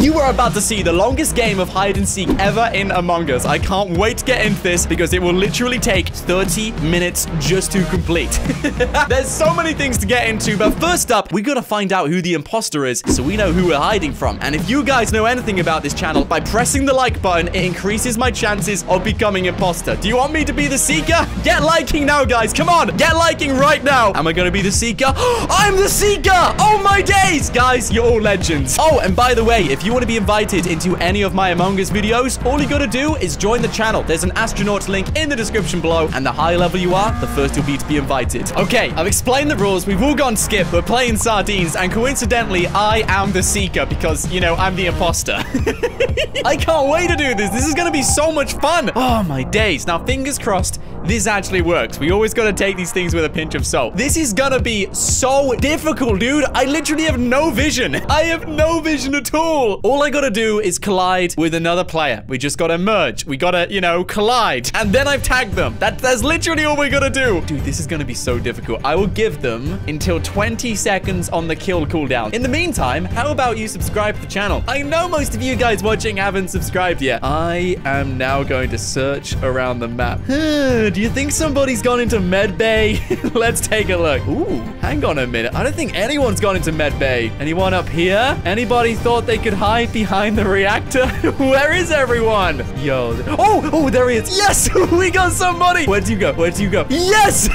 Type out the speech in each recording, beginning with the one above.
You are about to see the longest game of hide and seek ever in Among Us. I can't wait to get into this because it will literally take 30 minutes just to complete. There's so many things to get into, but first up, we gotta find out who the imposter is so we know who we're hiding from. And if you guys know anything about this channel, by pressing the like button, it increases my chances of becoming imposter. Do you want me to be the seeker? Get liking now, guys. Come on, get liking right now. Am I gonna be the seeker? I'm the seeker! Oh my days! Guys, you're all legends. Oh, and by the way, if you want to be invited into any of my Among Us videos, all you gotta do is join the channel. There's an AstroNought link in the description below, and the higher level you are, the first you'll be to be invited. Okay, I've explained the rules. We've all gone skip. We're playing sardines, and coincidentally, I am the seeker because, you know, I'm the imposter. I can't wait to do this. This is gonna be so much fun. Oh, my days. Now, fingers crossed, this actually works. We always gotta take these things with a pinch of salt. This is gonna be so difficult, dude. I literally have no vision. I have no vision at all. All I gotta do is collide with another player. We just gotta merge. We gotta, you know, collide. And then I've tagged them. That, that's literally all we gotta do. Dude, this is gonna be so difficult. I will give them until 20 seconds on the kill cooldown. In the meantime, how about you subscribe to the channel? I know most of you guys watching haven't subscribed yet. I am now going to search around the map. do you think somebody's gone into med bay? Let's take a look. Ooh, hang on a minute. I don't think anyone's gone into med bay. Anyone up here? Anybody thought they could hide behind the reactor? Where is everyone? Yo. Oh, oh, there he is. Yes, we got somebody. Where'd you go? Where'd you go? Yes!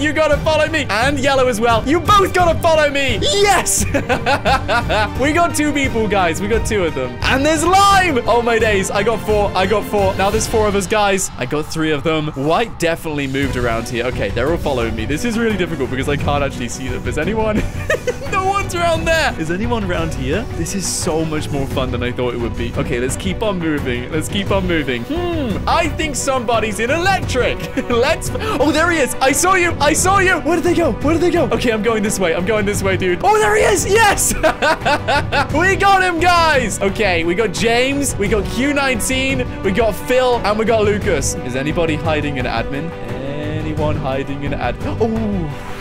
you gotta follow me. And yellow as well. You both gotta follow me. Yes! we got two people, guys. We got two of them. And there's lime. Oh, my days. I got four. I got four. Now there's four of us, guys. I got three of them. White definitely moved around here. Okay, they're all following me. This is really difficult because I can't actually see them. Is anyone? no one's around there. Is anyone around here? This is so much more fun than I thought it would be. Okay, let's keep on moving. Let's keep on moving. Hmm, I think somebody's in electric. let's... Oh, there he is. I saw you. I saw you. Where did they go? Where did they go? Okay, I'm going this way. I'm going this way, dude. Oh, there he is. Yes. we got him, guys. Okay, we got James. We got Q19. We got Phil. And we got Lucas. Is anybody hiding in admin? Anyone hiding in admin? Oh.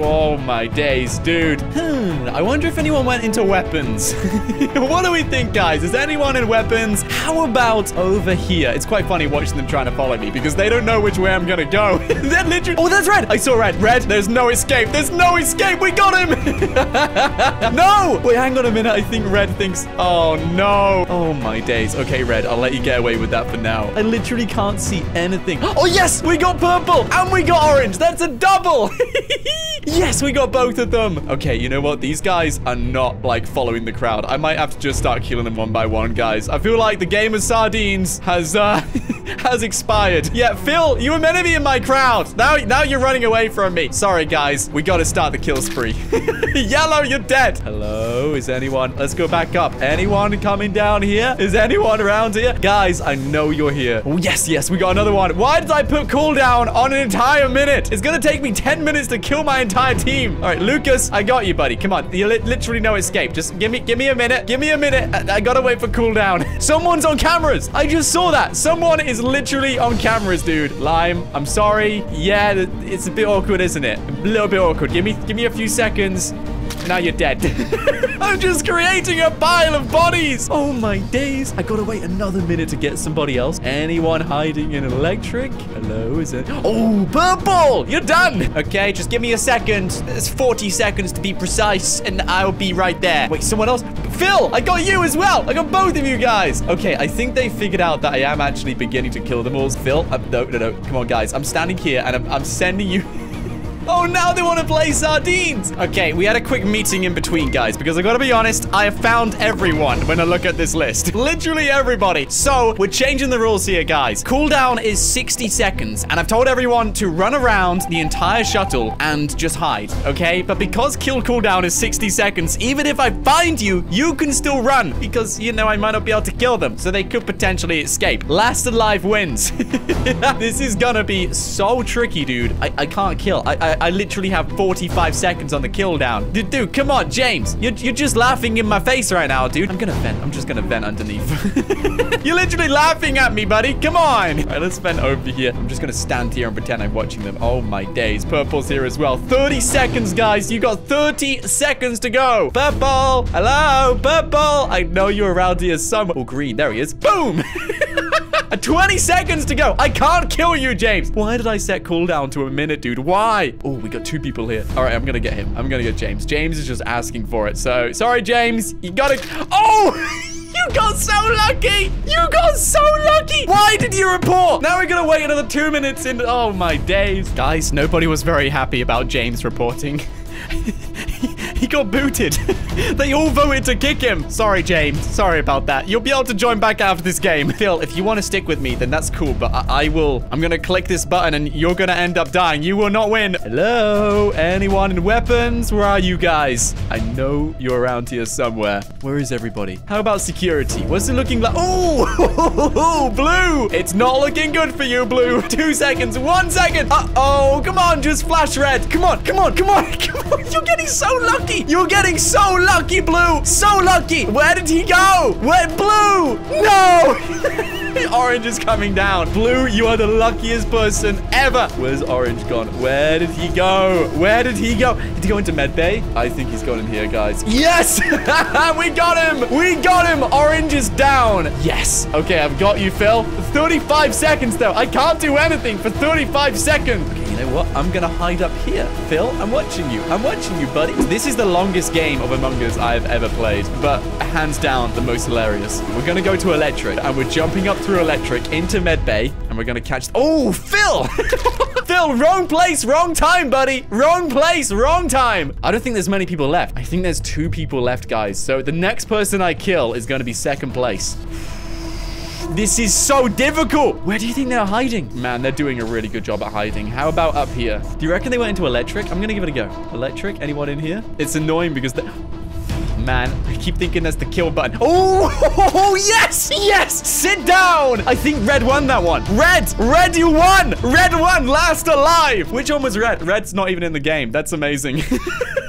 Oh, my days, dude. Hmm, I wonder if anyone went into weapons. what do we think, guys? Is anyone in weapons? How about over here? It's quite funny watching them trying to follow me because they don't know which way I'm gonna go. They're literally... Oh, that's red. I saw red. Red, there's no escape. There's no escape. We got him. no. Wait, hang on a minute. I think red thinks... Oh, no. Oh, my days. Okay, red, I'll let you get away with that for now. I literally can't see anything. Oh, yes, we got purple and we got orange. That's a double. Yes, we got both of them. Okay, you know what? These guys are not, like, following the crowd. I might have to just start killing them one by one, guys. I feel like the game of sardines has, uh, has expired. Yeah, Phil, you were meant to be in my crowd. Now, now you're running away from me. Sorry, guys. We gotta start the kill spree. Yellow, you're dead. Hello? Is anyone? Let's go back up. Anyone coming down here? Is anyone around here? Guys, I know you're here. Oh, yes, yes. We got another one. Why did I put cooldown on an entire minute? It's gonna take me 10 minutes to kill my entire team. All right, Lucas, I got you, buddy. Come on. You li literally no escape. Just give me, give me a minute. Give me a minute. I, I gotta wait for cooldown. Someone's on cameras. I just saw that. Someone is literally on cameras, dude. Lime, I'm sorry. Yeah, it's a bit awkward, isn't it? A little bit awkward. Give me, give me a few seconds. Now you're dead. I'm just creating a pile of bodies. Oh, my days. I gotta wait another minute to get somebody else. Anyone hiding in electric? Hello, is it? Oh, purple. You're done. Okay, just give me a second. It's 40 seconds to be precise, and I'll be right there. Wait, someone else? Phil, I got you as well. I got both of you guys. Okay, I think they figured out that I am actually beginning to kill them all. Phil, uh, no, no, no. Come on, guys. I'm standing here, and I'm, I'm sending you... Now they want to play sardines. Okay, we had a quick meeting in between, guys, because I gotta be honest, I have found everyone when I look at this list. Literally everybody. So, we're changing the rules here, guys. Cooldown is 60 seconds, and I've told everyone to run around the entire shuttle and just hide, okay? But because kill cooldown is 60 seconds, even if I find you, you can still run because, you know, I might not be able to kill them, so they could potentially escape. Last alive wins. this is gonna be so tricky, dude. I, I can't kill. I, I, I literally have 45 seconds on the kill down. Dude, dude come on, James. You're, you're just laughing in my face right now, dude. I'm gonna vent. I'm just gonna vent underneath. you're literally laughing at me, buddy. Come on. All right, let's vent over here. I'm just gonna stand here and pretend I'm watching them. Oh my days. Purple's here as well. 30 seconds, guys. You got 30 seconds to go. Purple. Hello, Purple. I know you're around here somewhere. Oh, green. There he is. Boom. 20 seconds to go. I can't kill you, James. Why did I set cooldown to a minute, dude? Why? Oh, we got two people here. All right, I'm gonna get him. I'm gonna get James. James is just asking for it. So, sorry, James. You gotta... Oh! You got so lucky! You got so lucky! Why did you report? Now we're gonna wait another two minutes in... Oh, my days. Guys, nobody was very happy about James reporting. he got booted. they all voted to kick him. Sorry, James. Sorry about that. You'll be able to join back after this game. Phil, if you want to stick with me, then that's cool. But I, I will. I'm going to click this button and you're going to end up dying. You will not win. Hello? Anyone in weapons? Where are you guys? I know you're around here somewhere. Where is everybody? How about security? What's it looking like? Oh, blue. It's not looking good for you, blue. Two seconds. One second. Uh-oh. Come on. Just flash red. Come on. Come on. Come on. Come on. You're getting so lucky. You're getting so lucky, Blue. So lucky. Where did he go? Where? Blue. No. Orange is coming down. Blue, you are the luckiest person ever. Where's Orange gone? Where did he go? Where did he go? Did he go into med bay? I think he's gone in here, guys. Yes. we got him. We got him. Orange is down. Yes. Okay, I've got you, Phil. 35 seconds, though. I can't do anything for 35 seconds. Know what? I'm going to hide up here. Phil, I'm watching you. I'm watching you, buddy. This is the longest game of Among Us I've ever played, but hands down the most hilarious. We're going to go to Electric, and we're jumping up through Electric into Med Bay, and we're going to catch... Oh, Phil! Phil, wrong place, wrong time, buddy. Wrong place, wrong time. I don't think there's many people left. I think there's two people left, guys. So the next person I kill is going to be second place. This is so difficult. Where do you think they're hiding? Man, they're doing a really good job at hiding. How about up here? Do you reckon they went into electric? I'm going to give it a go. Electric? Anyone in here? It's annoying because they man. I keep thinking that's the kill button. Oh, oh, yes, yes. Sit down. I think red won that one. Red, red, you won. Red won, last alive. Which one was red? Red's not even in the game. That's amazing.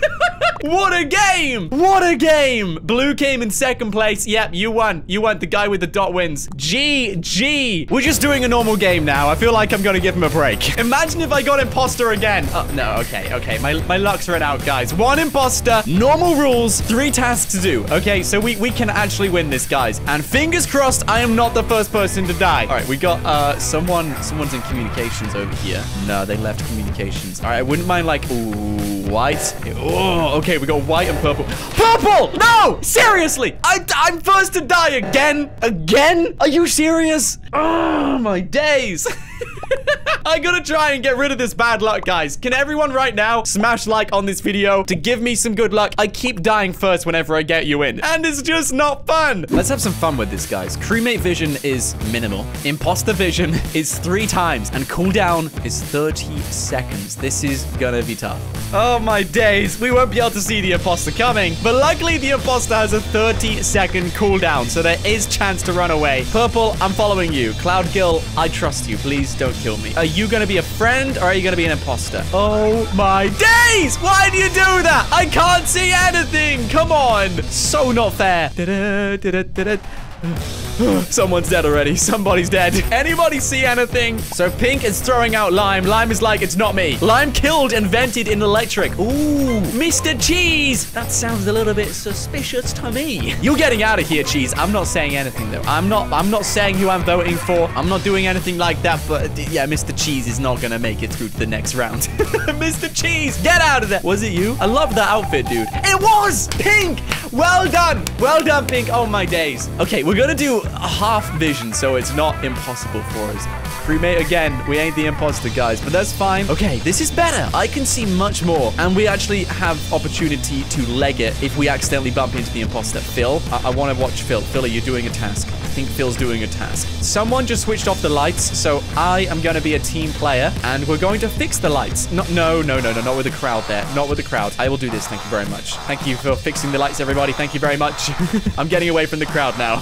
What a game! What a game! Blue came in second place. Yep, you won. You won. The guy with the dot wins. GG. We're just doing a normal game now. I feel like I'm gonna give him a break. Imagine if I got imposter again. Oh, no. Okay, okay. My, my luck's run out, guys. One imposter, normal rules, three tasks to do. Okay, so we, we can actually win this, guys. And fingers crossed, I am not the first person to die. All right, we got uh someone, someone's in communications over here. No, they left communications. All right, I wouldn't mind like, ooh, white. Oh, okay. We got white and purple. Purple! No! Seriously! I, I'm first to die again? Again? Are you serious? Oh, my days. I gotta try and get rid of this bad luck, guys. Can everyone right now smash like on this video to give me some good luck? I keep dying first whenever I get you in, and it's just not fun. Let's have some fun with this, guys. Crewmate vision is minimal. Imposter vision is three times, and cooldown is 30 seconds. This is gonna be tough. Oh, my days. We won't be able to see the imposter coming, but luckily the imposter has a 30 second cooldown, so there is chance to run away. Purple, I'm following you. Cloud Gill, I trust you. Please don't kill me. Are you gonna be a friend or are you gonna be an imposter? Oh my days! Why do you do that? I can't see anything! Come on! So not fair. Da -da, da Someone's dead already. Somebody's dead. Anybody see anything? So Pink is throwing out Lime. Lime is like, it's not me. Lime killed and vented in electric. Ooh, Mr. Cheese. That sounds a little bit suspicious to me. You're getting out of here, Cheese. I'm not saying anything, though. I'm not, I'm not saying who I'm voting for. I'm not doing anything like that, but yeah, Mr. Cheese is not gonna make it through to the next round. Mr. Cheese, get out of there. Was it you? I love that outfit, dude. It was Pink. Well done. Well done, Pink. Oh, my days. Okay, we're gonna do half vision, so it's not impossible for us. Crewmate again. We ain't the imposter, guys, but that's fine. Okay, this is better. I can see much more, and we actually have opportunity to leg it if we accidentally bump into the imposter. Phil, I, I want to watch Phil. Phil, are you doing a task? Think Phil's doing a task. Someone just switched off the lights, so I am going to be a team player, and we're going to fix the lights. No, no, no, no, no, not with the crowd there. Not with the crowd. I will do this. Thank you very much. Thank you for fixing the lights, everybody. Thank you very much. I'm getting away from the crowd now.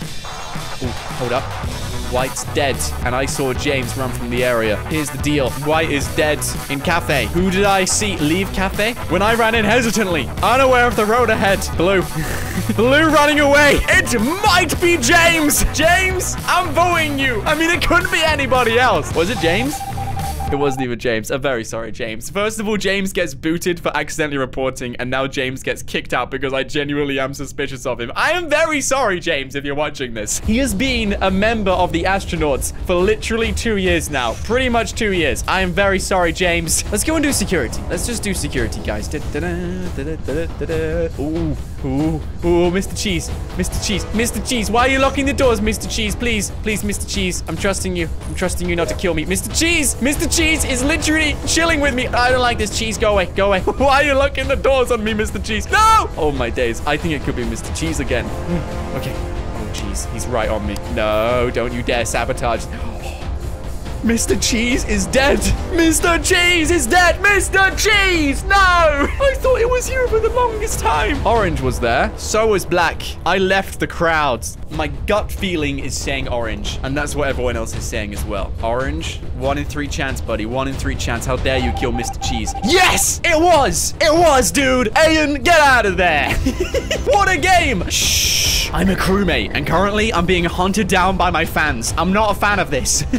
Ooh, hold up. White's dead, and I saw James run from the area. Here's the deal. White is dead in cafe. Who did I see leave cafe? When I ran in hesitantly, unaware of the road ahead. Blue. Blue running away. It might be James. James, I'm voting you. I mean, it couldn't be anybody else. Was it James? It wasn't even James. I'm very sorry, James. First of all, James gets booted for accidentally reporting, and now James gets kicked out because I genuinely am suspicious of him. I am very sorry, James, if you're watching this. He has been a member of the AstroNoughts for literally two years now. Pretty much two years. I am very sorry, James. Let's go and do security. Let's just do security, guys. Da -da -da, ooh, ooh, ooh, Mr. Cheese. Mr. Cheese. Mr. Cheese, why are you locking the doors, Mr. Cheese? Please, please, Mr. Cheese. I'm trusting you. I'm trusting you not to kill me. Mr. Cheese! Mr. Cheese! Cheese is literally chilling with me. I don't like this cheese. Go away. Go away. Why are you locking the doors on me, Mr. Cheese? No! Oh, my days. I think it could be Mr. Cheese again. Hmm, okay. Oh, cheese. He's right on me. No, don't you dare sabotage. Mr. Cheese is dead. Mr. Cheese is dead. Mr. Cheese, no. I thought it was you for the longest time. Orange was there. So was black. I left the crowd. My gut feeling is saying orange. And that's what everyone else is saying as well. Orange. One in three chance, buddy. One in three chance. How dare you kill Mr. Cheese? Yes, it was. It was, dude. Ayan, get out of there. what a game. Shh. I'm a crewmate. And currently, I'm being hunted down by my fans. I'm not a fan of this.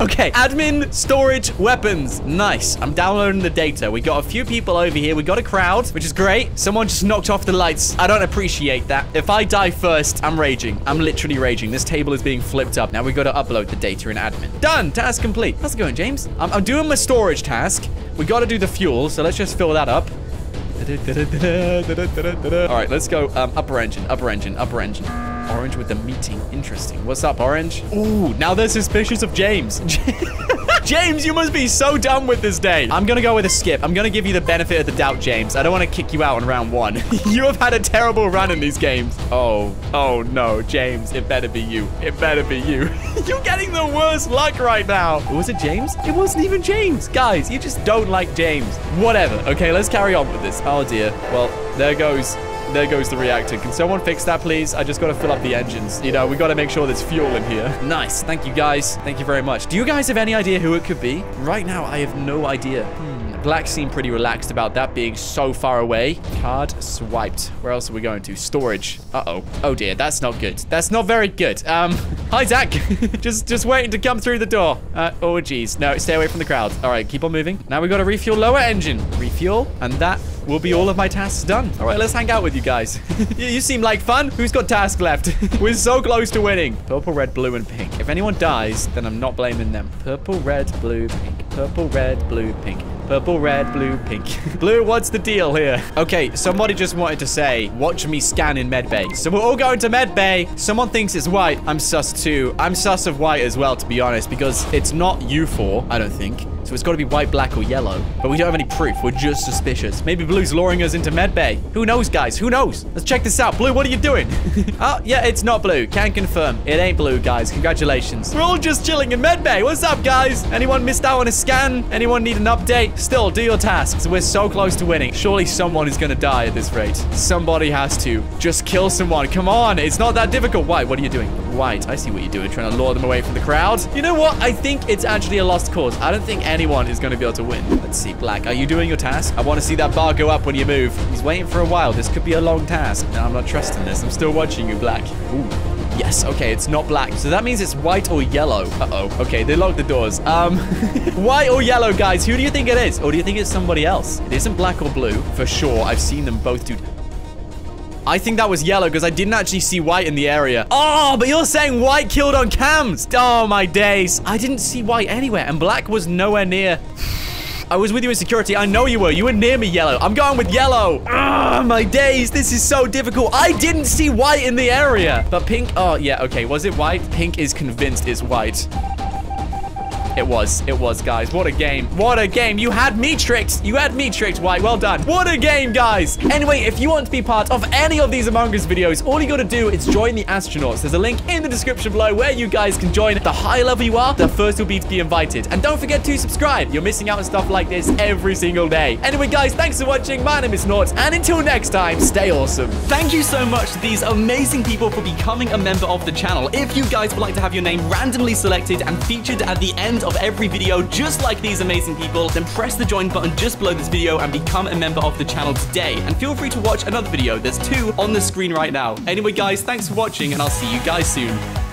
Okay, admin, storage, weapons. Nice. I'm downloading the data. We got a few people over here. We got a crowd, which is great. Someone just knocked off the lights. I don't appreciate that. If I die first, I'm raging. I'm literally raging. This table is being flipped up. Now we got to upload the data in admin. Done. Task complete. How's it going, James? I'm, I'm doing my storage task. We got to do the fuel, so let's just fill that up. All right, let's go. Um, upper engine, upper engine, upper engine. Orange with the meeting. Interesting. What's up, Orange? Ooh, now they're suspicious of James. James, you must be so done with this day. I'm gonna go with a skip. I'm gonna give you the benefit of the doubt, James. I don't want to kick you out in round one. you have had a terrible run in these games. Oh, oh no, James. It better be you. It better be you. You're getting the worst luck right now. Was it James? It wasn't even James. Guys, you just don't like James. Whatever. Okay, let's carry on with this. Oh dear. Well, there goes there goes the reactor. Can someone fix that, please? I just got to fill up the engines. You know, we got to make sure there's fuel in here. Nice. Thank you, guys. Thank you very much. Do you guys have any idea who it could be? Right now, I have no idea. Hmm. Black seemed pretty relaxed about that being so far away. Card swiped. Where else are we going to? Storage. Uh-oh. Oh, dear. That's not good. That's not very good. Um, hi, Zach. just just waiting to come through the door. Uh, oh, geez. No, stay away from the crowd. All right, keep on moving. Now we got to refuel lower engine. Refuel, and that will be all of my tasks done. All right, let's hang out with you guys. you, seem like fun. Who's got tasks left? We're so close to winning. Purple, red, blue, and pink. If anyone dies, then I'm not blaming them. Purple, red, blue, pink. Purple, red, blue, pink. Purple, red, blue, pink. blue, what's the deal here? Okay, somebody just wanted to say, watch me scan in medbay. So we're all going to medbay. Someone thinks it's white. I'm sus too. I'm sus of white as well, to be honest, because it's not you four, I don't think. So it's got to be white, black, or yellow. But we don't have any proof. We're just suspicious. Maybe Blue's luring us into medbay. Who knows, guys? Who knows? Let's check this out. Blue, what are you doing? oh, yeah, it's not Blue. Can confirm. It ain't Blue, guys. Congratulations. We're all just chilling in medbay. What's up, guys? Anyone missed out on a scan? Anyone need an update? Still, do your tasks. We're so close to winning. Surely someone is going to die at this rate. Somebody has to. Just kill someone. Come on. It's not that difficult. Why? what are you doing? White, I see what you're doing. Trying to lure them away from the crowd. You know what? I think it's actually a lost cause. I don't think anyone is going to be able to win. Let's see. Black, are you doing your task? I want to see that bar go up when you move. He's waiting for a while. This could be a long task. No, I'm not trusting this. I'm still watching you, Black. Ooh. Yes, okay, it's not black. So that means it's white or yellow. Uh-oh. Okay, they locked the doors. Um, white or yellow, guys? Who do you think it is? Or do you think it's somebody else? It isn't black or blue, for sure. I've seen them both do... I think that was yellow because I didn't actually see white in the area. Oh, but you're saying white killed on cams. Oh, my days. I didn't see white anywhere, and black was nowhere near... I was with you in security. I know you were. You were near me, yellow. I'm going with yellow. Ah, my days. This is so difficult. I didn't see white in the area. But pink, oh, yeah, okay. Was it white? Pink is convinced it's white. It was. It was, guys. What a game. What a game. You had me tricked. You had me tricked, White. Well done. What a game, guys. Anyway, if you want to be part of any of these Among Us videos, all you got to do is join the AstroNoughts. There's a link in the description below where you guys can join. The higher level you are, the first will be to be invited. And don't forget to subscribe. You're missing out on stuff like this every single day. Anyway, guys, thanks for watching. My name is Nought. And until next time, stay awesome. Thank you so much to these amazing people for becoming a member of the channel. If you guys would like to have your name randomly selected and featured at the end of every video, just like these amazing people, then press the join button just below this video and become a member of the channel today. And feel free to watch another video. There's two on the screen right now. Anyway, guys, thanks for watching, and I'll see you guys soon.